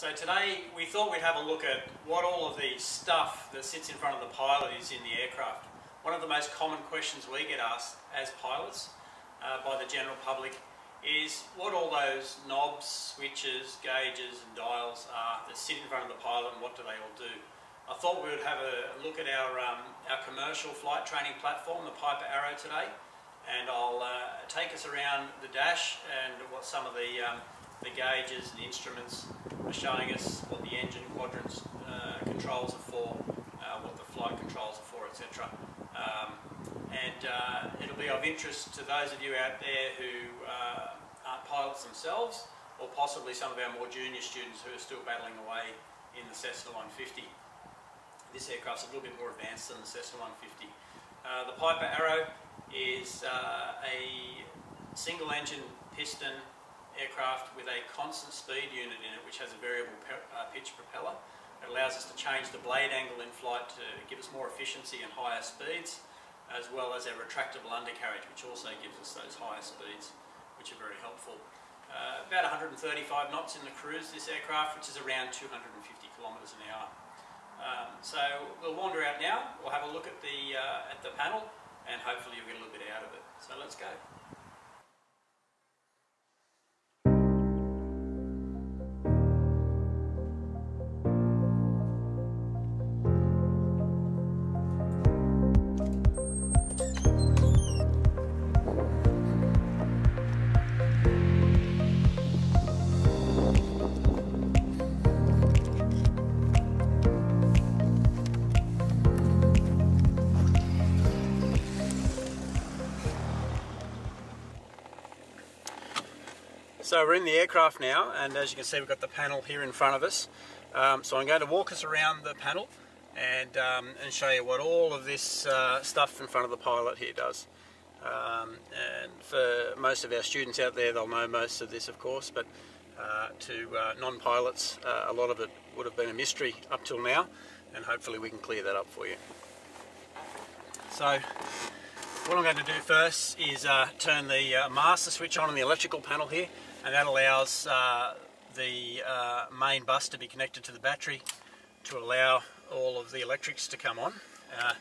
So today we thought we'd have a look at what all of the stuff that sits in front of the pilot is in the aircraft. One of the most common questions we get asked as pilots uh, by the general public is what all those knobs, switches, gauges and dials are that sit in front of the pilot and what do they all do. I thought we would have a look at our, um, our commercial flight training platform, the Piper Arrow today, and I'll uh, take us around the dash and what some of the, um, the gauges and instruments are showing us, what the engine quadrants uh, controls are for, uh, what the flight controls are for, etc. Um, and uh, it'll be of interest to those of you out there who uh, aren't pilots themselves, or possibly some of our more junior students who are still battling away in the Cessna 150. This aircraft's a little bit more advanced than the Cessna 150. Uh, the Piper Arrow is uh, a single engine piston aircraft with a constant speed unit in it which has a variable uh, pitch propeller. It allows us to change the blade angle in flight to give us more efficiency and higher speeds as well as a retractable undercarriage which also gives us those higher speeds which are very helpful. Uh, about 135 knots in the cruise this aircraft which is around 250 kilometres an hour. Um, so we'll wander out now, we'll have a look at the, uh, at the panel and hopefully you'll get a little bit out of it. So let's go. So we're in the aircraft now and as you can see we've got the panel here in front of us. Um, so I'm going to walk us around the panel and, um, and show you what all of this uh, stuff in front of the pilot here does. Um, and for most of our students out there they'll know most of this of course but uh, to uh, non-pilots uh, a lot of it would have been a mystery up till now and hopefully we can clear that up for you. So what I'm going to do first is uh, turn the uh, master switch on in the electrical panel here and that allows uh, the uh, main bus to be connected to the battery to allow all of the electrics to come on. Uh,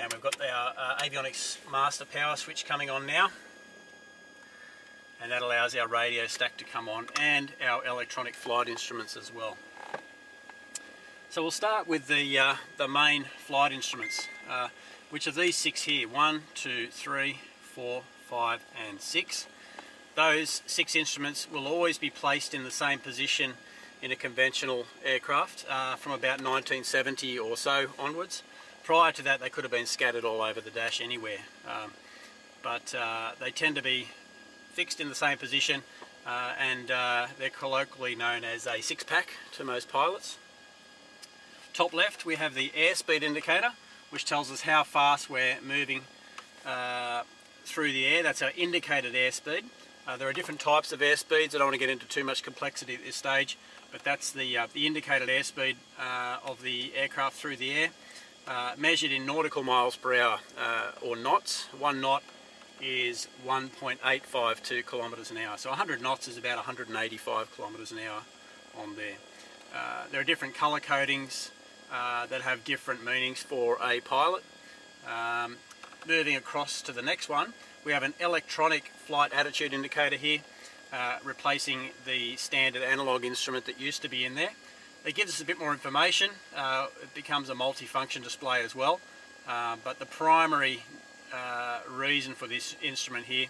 and we've got our uh, avionics master power switch coming on now. And that allows our radio stack to come on and our electronic flight instruments as well. So we'll start with the uh, the main flight instruments uh, which are these six here. One two three four five and six those six instruments will always be placed in the same position in a conventional aircraft uh, from about 1970 or so onwards. Prior to that they could have been scattered all over the dash anywhere um, but uh, they tend to be fixed in the same position uh, and uh, they're colloquially known as a six-pack to most pilots. Top left we have the airspeed indicator which tells us how fast we're moving uh, through the air, that's our indicated airspeed. Uh, there are different types of airspeeds. I don't want to get into too much complexity at this stage, but that's the, uh, the indicated airspeed uh, of the aircraft through the air, uh, measured in nautical miles per hour, uh, or knots. One knot is 1.852 kilometres an hour. So 100 knots is about 185 kilometres an hour on there. Uh, there are different colour codings that have different meanings for a pilot. Um, moving across to the next one, we have an electronic flight attitude indicator here, uh, replacing the standard analog instrument that used to be in there. It gives us a bit more information. Uh, it becomes a multi-function display as well. Uh, but the primary uh, reason for this instrument here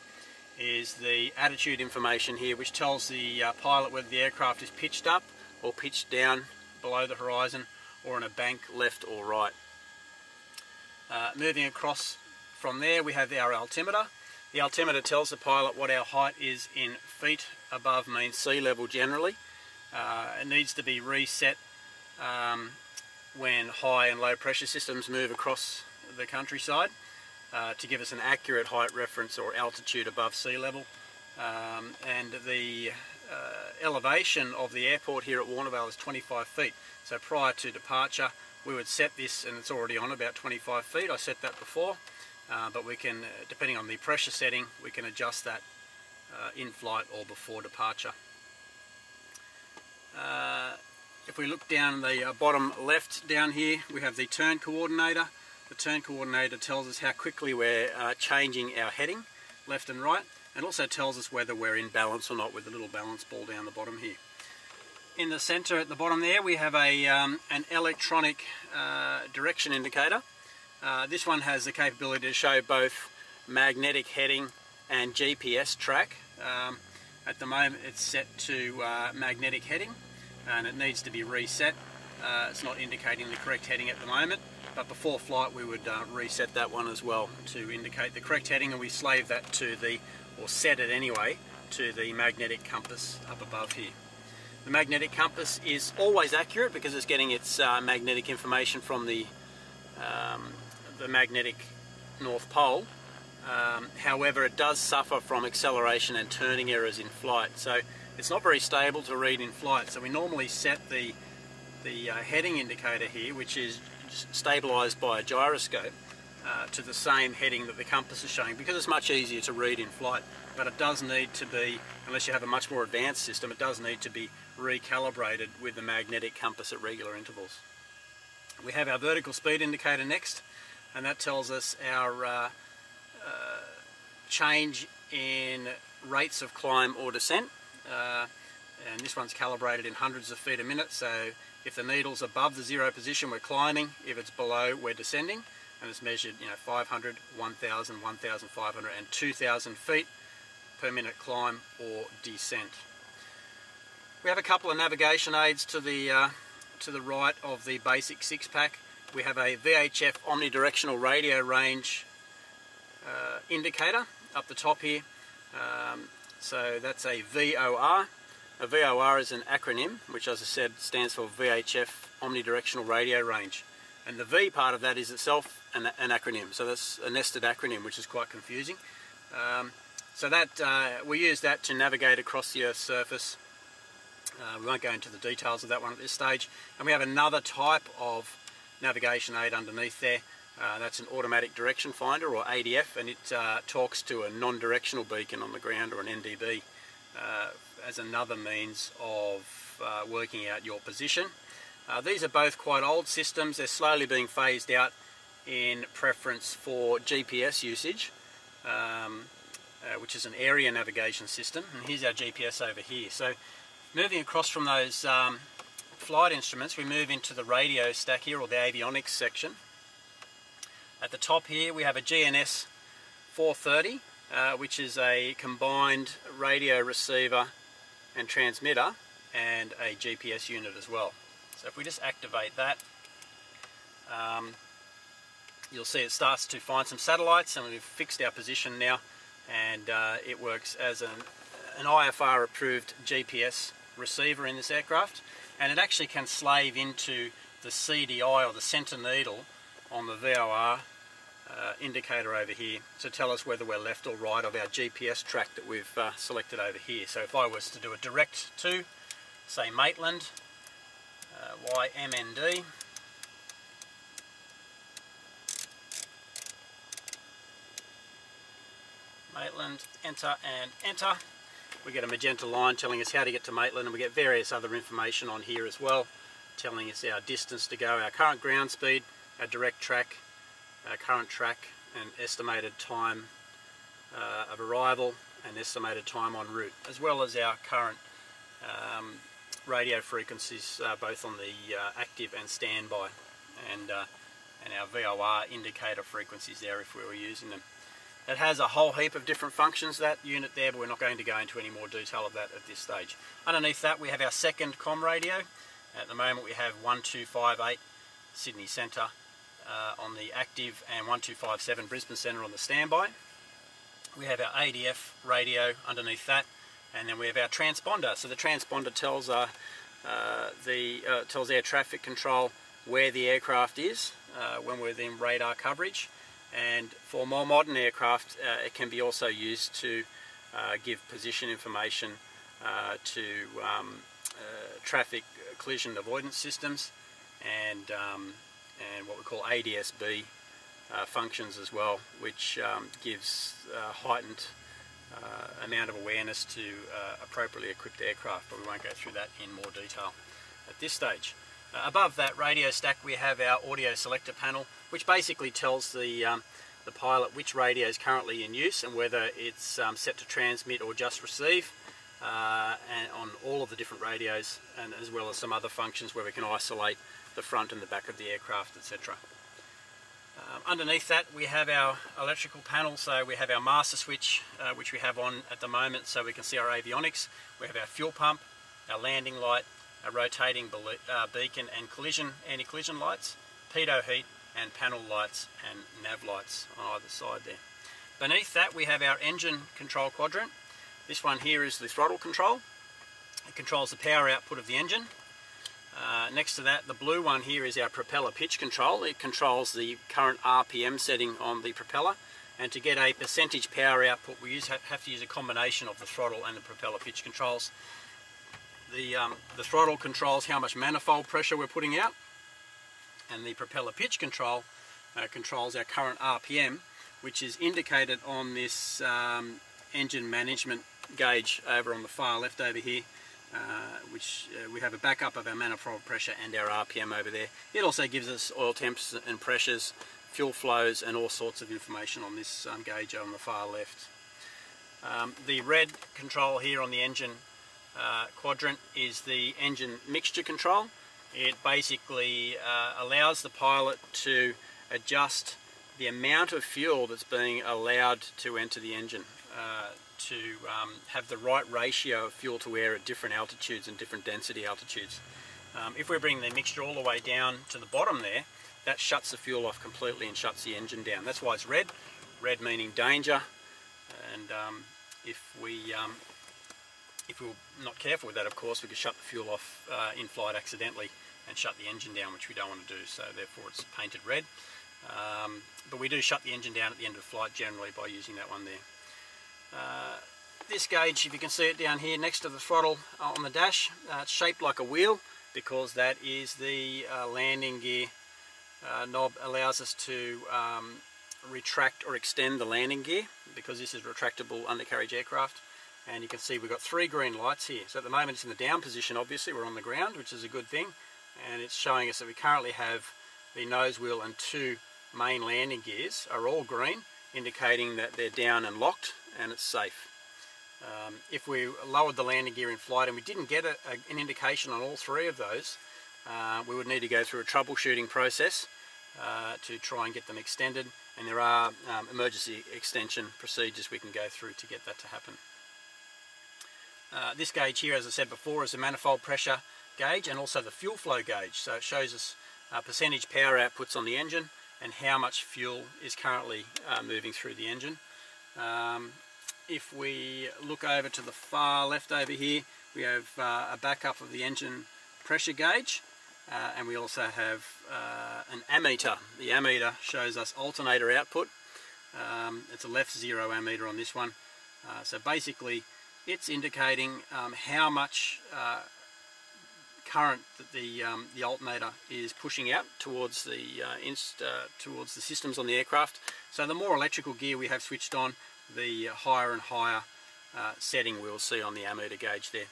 is the attitude information here, which tells the uh, pilot whether the aircraft is pitched up or pitched down below the horizon or in a bank left or right. Uh, moving across from there we have our altimeter the altimeter tells the pilot what our height is in feet above mean sea level generally. Uh, it needs to be reset um, when high and low pressure systems move across the countryside uh, to give us an accurate height reference or altitude above sea level. Um, and the uh, elevation of the airport here at Warnervale is 25 feet. So prior to departure we would set this and it's already on about 25 feet. I set that before uh, but we can, uh, depending on the pressure setting, we can adjust that uh, in flight or before departure. Uh, if we look down the uh, bottom left down here, we have the turn coordinator. The turn coordinator tells us how quickly we're uh, changing our heading, left and right, and also tells us whether we're in balance or not with the little balance ball down the bottom here. In the center at the bottom there, we have a, um, an electronic uh, direction indicator. Uh, this one has the capability to show both magnetic heading and GPS track. Um, at the moment it's set to uh, magnetic heading and it needs to be reset. Uh, it's not indicating the correct heading at the moment, but before flight we would uh, reset that one as well to indicate the correct heading and we slave that to the, or set it anyway, to the magnetic compass up above here. The magnetic compass is always accurate because it's getting its uh, magnetic information from the, um, the magnetic North Pole um, however, it does suffer from acceleration and turning errors in flight. So it's not very stable to read in flight. So we normally set the, the uh, heading indicator here, which is stabilized by a gyroscope, uh, to the same heading that the compass is showing because it's much easier to read in flight. But it does need to be, unless you have a much more advanced system, it does need to be recalibrated with the magnetic compass at regular intervals. We have our vertical speed indicator next, and that tells us our uh, change in rates of climb or descent. Uh, and this one's calibrated in hundreds of feet a minute, so if the needle's above the zero position, we're climbing. If it's below, we're descending. And it's measured, you know, 500, 1,000, 1,500 and 2,000 feet per minute climb or descent. We have a couple of navigation aids to the, uh, to the right of the basic six-pack. We have a VHF omnidirectional radio range uh, indicator up the top here. Um, so that's a VOR. A VOR is an acronym, which as I said stands for VHF Omnidirectional Radio Range. And the V part of that is itself an, an acronym. So that's a nested acronym, which is quite confusing. Um, so that uh, we use that to navigate across the Earth's surface. Uh, we won't go into the details of that one at this stage. And we have another type of navigation aid underneath there uh, that's an automatic direction finder or ADF and it uh, talks to a non-directional beacon on the ground or an NDB uh, as another means of uh, working out your position. Uh, these are both quite old systems. They're slowly being phased out in preference for GPS usage, um, uh, which is an area navigation system. And here's our GPS over here. So moving across from those um, flight instruments, we move into the radio stack here or the avionics section. At the top here we have a GNS 430 uh, which is a combined radio receiver and transmitter and a GPS unit as well. So if we just activate that um, you'll see it starts to find some satellites and we've fixed our position now and uh, it works as an, an IFR approved GPS receiver in this aircraft and it actually can slave into the CDI or the center needle on the VOR uh, indicator over here to tell us whether we're left or right of our GPS track that we've uh, selected over here. So if I was to do a direct to, say Maitland, uh, YMND, Maitland, enter and enter. We get a magenta line telling us how to get to Maitland and we get various other information on here as well telling us our distance to go, our current ground speed, our direct track, our current track and estimated time uh, of arrival and estimated time en route, as well as our current um, radio frequencies, uh, both on the uh, active and standby, and, uh, and our VOR indicator frequencies there if we were using them. It has a whole heap of different functions, that unit there, but we're not going to go into any more detail of that at this stage. Underneath that we have our second COM radio. At the moment we have 1258 Sydney Centre uh, on the active and 1257 Brisbane Centre on the standby. We have our ADF radio underneath that and then we have our transponder. So the transponder tells uh, uh, the uh, tells air traffic control where the aircraft is uh, when we're within radar coverage and for more modern aircraft uh, it can be also used to give position information to um, traffic collision avoidance systems and um, and what we call ADSB uh, functions as well, which um, gives uh, heightened uh, amount of awareness to uh, appropriately equipped aircraft, but we won't go through that in more detail. at this stage. Uh, above that radio stack we have our audio selector panel which basically tells the, um, the pilot which radio is currently in use and whether it's um, set to transmit or just receive uh, and on all of the different radios and as well as some other functions where we can isolate the front and the back of the aircraft etc. Um, underneath that we have our electrical panel so we have our master switch uh, which we have on at the moment so we can see our avionics. We have our fuel pump, our landing light, a rotating uh, beacon and collision anti-collision lights, pitot heat and panel lights and nav lights on either side there. Beneath that we have our engine control quadrant. This one here is the throttle control. It controls the power output of the engine. Uh, next to that, the blue one here is our propeller pitch control. It controls the current RPM setting on the propeller. And to get a percentage power output, we use, have to use a combination of the throttle and the propeller pitch controls. The, um, the throttle controls how much manifold pressure we're putting out and the propeller pitch control uh, controls our current RPM which is indicated on this um, engine management gauge over on the far left over here uh, which uh, we have a backup of our manifold pressure and our RPM over there. It also gives us oil temps and pressures, fuel flows and all sorts of information on this um, gauge on the far left. Um, the red control here on the engine uh, quadrant is the engine mixture control. It basically uh, allows the pilot to adjust the amount of fuel that's being allowed to enter the engine uh, to um, have the right ratio of fuel to air at different altitudes and different density altitudes. Um, if we're bringing the mixture all the way down to the bottom there, that shuts the fuel off completely and shuts the engine down. That's why it's red, red meaning danger, and um, if we um, if we are not careful with that, of course, we could shut the fuel off uh, in flight accidentally and shut the engine down, which we don't want to do, so therefore it's painted red. Um, but we do shut the engine down at the end of the flight generally by using that one there. Uh, this gauge, if you can see it down here next to the throttle uh, on the dash, uh, it's shaped like a wheel because that is the uh, landing gear uh, knob allows us to um, retract or extend the landing gear because this is retractable undercarriage aircraft and you can see we've got three green lights here. So at the moment it's in the down position obviously, we're on the ground which is a good thing and it's showing us that we currently have the nose wheel and two main landing gears are all green indicating that they're down and locked and it's safe. Um, if we lowered the landing gear in flight and we didn't get a, a, an indication on all three of those uh, we would need to go through a troubleshooting process uh, to try and get them extended and there are um, emergency extension procedures we can go through to get that to happen. Uh, this gauge here, as I said before, is the manifold pressure gauge and also the fuel flow gauge. So it shows us uh, percentage power outputs on the engine and how much fuel is currently uh, moving through the engine. Um, if we look over to the far left over here, we have uh, a backup of the engine pressure gauge uh, and we also have an ammeter. The ammeter shows us alternator output. Um, it's a left zero ammeter on this one. So basically it's indicating um, how much uh, current that the um, the alternator is pushing out towards the uh, uh, towards the systems on the aircraft. So the more electrical gear we have switched on, the higher and higher uh, setting we'll see on the ammeter gauge there.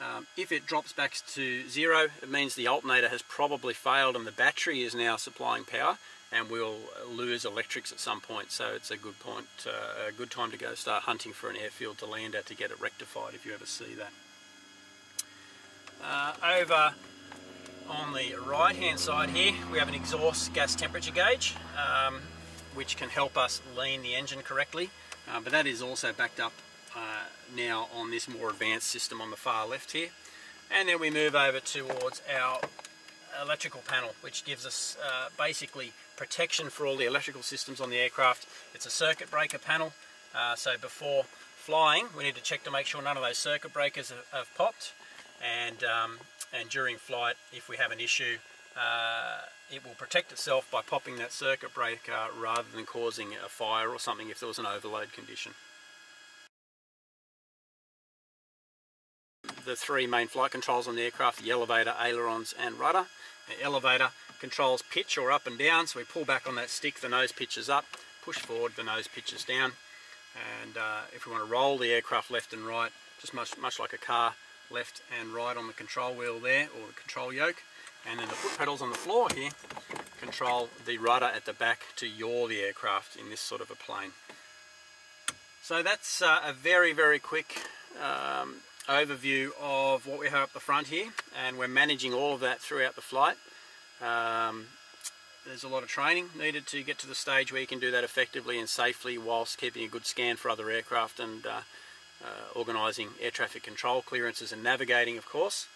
Um, if it drops back to zero, it means the alternator has probably failed and the battery is now supplying power and we'll lose electrics at some point. So it's a good point, uh, a good time to go start hunting for an airfield to land at to get it rectified if you ever see that. Uh, over on the right hand side here we have an exhaust gas temperature gauge um, which can help us lean the engine correctly uh, but that is also backed up uh, now on this more advanced system on the far left here and then we move over towards our electrical panel which gives us uh, basically protection for all the electrical systems on the aircraft. It's a circuit breaker panel, uh, so before flying we need to check to make sure none of those circuit breakers have, have popped and, um, and during flight if we have an issue uh, it will protect itself by popping that circuit breaker rather than causing a fire or something if there was an overload condition. The three main flight controls on the aircraft, the elevator, ailerons and rudder. The elevator controls pitch or up and down, so we pull back on that stick, the nose pitches up, push forward, the nose pitches down. And uh, if we want to roll the aircraft left and right, just much, much like a car, left and right on the control wheel there, or the control yoke. And then the foot pedals on the floor here control the rudder at the back to yaw the aircraft in this sort of a plane. So that's uh, a very, very quick um, overview of what we have up the front here and we're managing all of that throughout the flight. Um, there's a lot of training needed to get to the stage where you can do that effectively and safely whilst keeping a good scan for other aircraft and uh, uh, organising air traffic control clearances and navigating of course.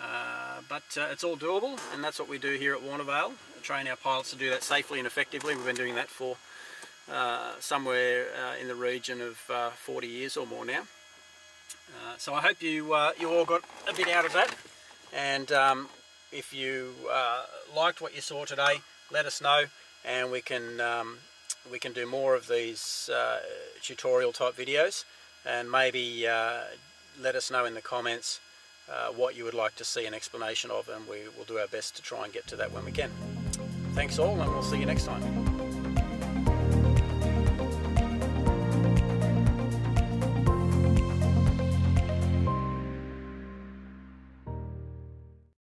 Uh, but uh, it's all doable and that's what we do here at Warnervale, train our pilots to do that safely and effectively. We've been doing that for uh, somewhere uh, in the region of 40 years or more now. So I hope you, you all got a bit out of that and um, if you liked what you saw today, let us know and we can um, we can do more of these uh, tutorial type videos and maybe uh, let us know in the comments uh, what you would like to see an explanation of and we will do our best to try and get to that when we can. Thanks all and we'll see you next time.